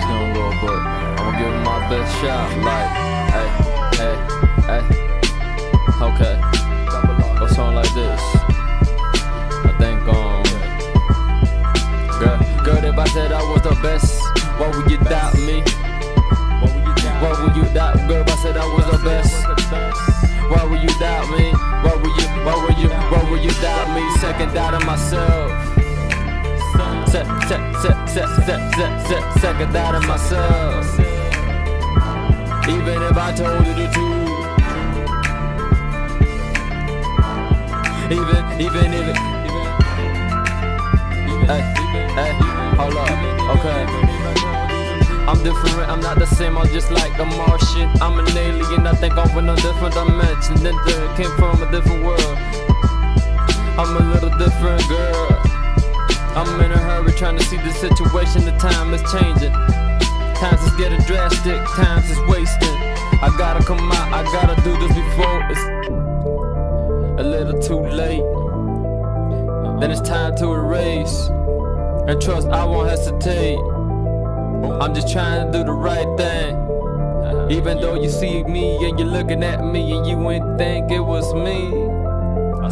but I'ma give it my best shot. Like, hey, hey, hey. Okay. A song like this. I think, um, girl, girl, if I said I was the best, why would you doubt me? Why would you doubt, girl? If I said I was the best, why would you doubt me? Why would you, why would you, why would you doubt me? Second doubting myself. Se, se, se, se, se, se, se, second doubting myself. Even if I told you the truth. Even, even, even. Hey, hey, hold up, okay. I'm different, I'm not the same, I'm just like a Martian. I'm an alien, I think I'm in a different dimension. Then the came from a different world. I'm a little different girl. I'm in a hurry trying to see the situation, the time is changing. Times is getting drastic, times is wasting. I gotta come out, I gotta do this before it's a little too late. Then it's time to erase. And trust, I won't hesitate. I'm just trying to do the right thing. Even though you see me and you're looking at me and you ain't think it was me.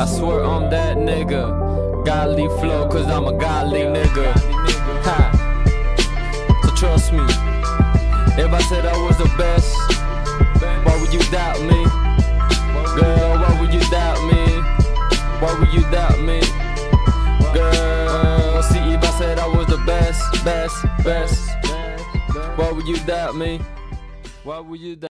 I swear I'm that nigga. Godly flow, cause I'm a godly nigga. Ha. So trust me. If I said I was the best, why would you doubt me? Girl, why would you doubt me? Why would you doubt me? Girl, see if I said I was the best, best, best. Why would you doubt me? Why would you doubt